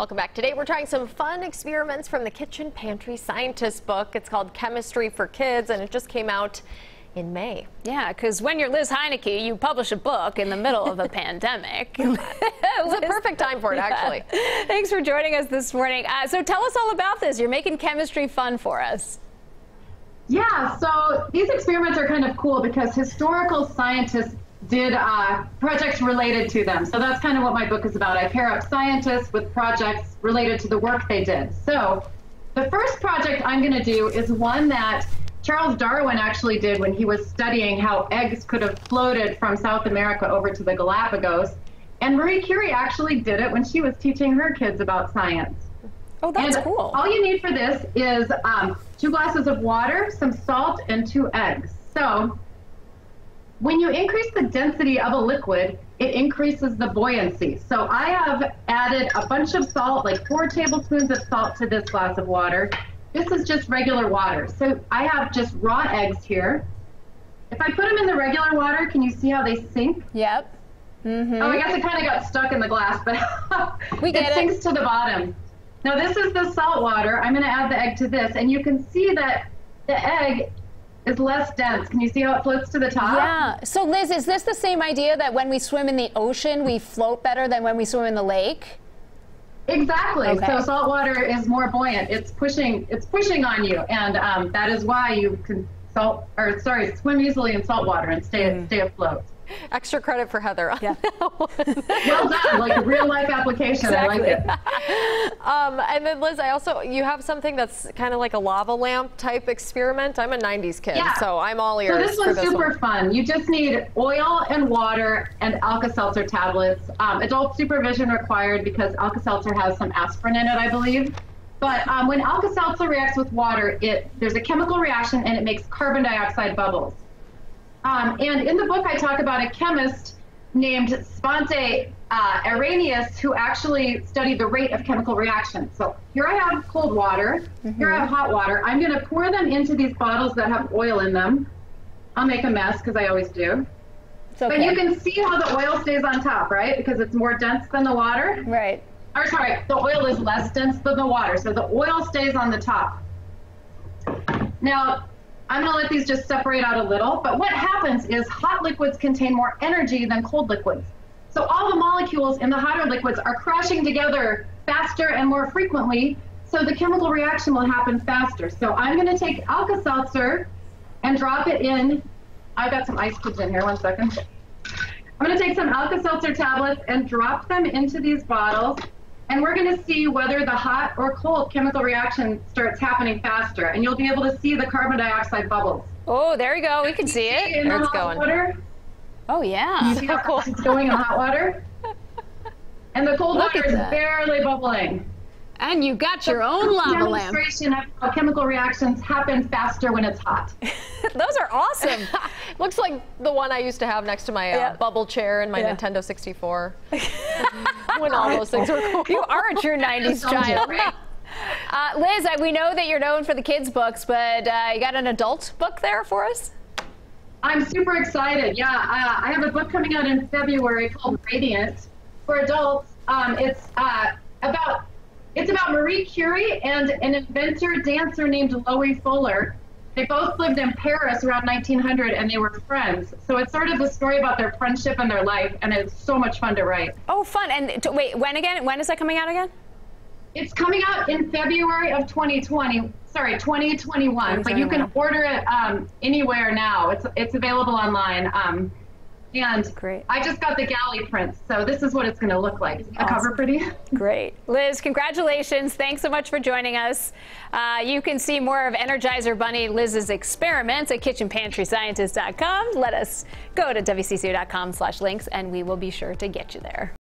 Welcome back. Today we're trying some fun experiments from the Kitchen Pantry Scientist book. It's called Chemistry for Kids and it just came out in May. Yeah, because when you're Liz Heinecke, you publish a book in the middle of a pandemic. it was a perfect time for it, actually. Thanks for joining us this morning. Uh, so tell us all about this. You're making chemistry fun for us. Yeah, so these experiments are kind of cool because historical scientists did uh, projects related to them. So that's kind of what my book is about. I pair up scientists with projects related to the work they did. So the first project I'm going to do is one that Charles Darwin actually did when he was studying how eggs could have floated from South America over to the Galapagos. And Marie Curie actually did it when she was teaching her kids about science. Oh, that's and cool. All you need for this is um, two glasses of water, some salt, and two eggs. So when you increase the density of a liquid, it increases the buoyancy. So I have added a bunch of salt, like four tablespoons of salt to this glass of water. This is just regular water. So I have just raw eggs here. If I put them in the regular water, can you see how they sink? Yep. Mm-hmm. Oh, I guess it kind of got stuck in the glass, but we get it, it sinks to the bottom. Now this is the salt water. I'm going to add the egg to this, and you can see that the egg is less dense. Can you see how it floats to the top? Yeah. So Liz, is this the same idea that when we swim in the ocean, we float better than when we swim in the lake? Exactly. Okay. So salt water is more buoyant. It's pushing. It's pushing on you, and um, that is why you can salt or sorry swim easily in salt water and stay mm. stay afloat. Extra credit for Heather. yeah. well done. Like a real life application. Exactly. I like it. Um, and then Liz, I also you have something that's kind of like a lava lamp type experiment. I'm a '90s kid, yeah. so I'm all ears. So this one's this super one. fun. You just need oil and water and Alka-Seltzer tablets. Um, adult supervision required because Alka-Seltzer has some aspirin in it, I believe. But um, when Alka-Seltzer reacts with water, it there's a chemical reaction and it makes carbon dioxide bubbles. Um, and in the book, I talk about a chemist named Svante uh, Arrhenius who actually studied the rate of chemical reactions. So here I have cold water, mm-hmm. here I have hot water. I'm going to pour them into these bottles that have oil in them. I'll make a mess because I always do. Okay. But you can see how the oil stays on top, right? Because it's more dense than the water. Right. Or sorry, the oil is less dense than the water. So the oil stays on the top. Now, I'm going to let these just separate out a little. But what happens is hot liquids contain more energy than cold liquids. So all the molecules in the hotter liquids are crashing together faster and more frequently. So the chemical reaction will happen faster. So I'm going to take Alka-Seltzer and drop it in. I've got some ice cubes in here. One second. I'm going to take some Alka-Seltzer tablets and drop them into these bottles. And we're going to see whether the hot or cold chemical reaction starts happening faster. And you'll be able to see the carbon dioxide bubbles. Oh, there we go. We can see it. In there it's going. Water. Oh, yeah. You see how cool it's going in hot water? And the cold Look water is barely bubbling. And you got your own lava lamp. Demonstration of how chemical reactions happen faster when it's hot. Those are awesome. Looks like the one I used to have next to my uh, yeah. bubble chair in my yeah. Nintendo 64. when all those things were cool. You are a true 90s child. Uh, Liz, we know that you're known for the kids' books, but uh, you got an adult book there for us? I'm super excited. Yeah, uh, I have a book coming out in February called Radiant for adults. Um, it's uh, about it's about Marie Curie and an inventor dancer named Loie Fuller. They both lived in Paris around 1900 and they were friends. So it's sort of the story about their friendship and their life, and it's so much fun to write. Oh, fun. And wait, when again? When is that coming out again? It's coming out in February of 2020. Sorry, 2021. But you can order it um, anywhere now. It's it's available online. Um, and Great. I just got the galley prints, so this is what it's going to look like. Awesome. A cover pretty? Great. Liz, congratulations. Thanks so much for joining us. Uh, you can see more of Energizer Bunny Liz's experiments at kitchenpantryscientist.com. Let us go to wcco.com slash links, and we will be sure to get you there.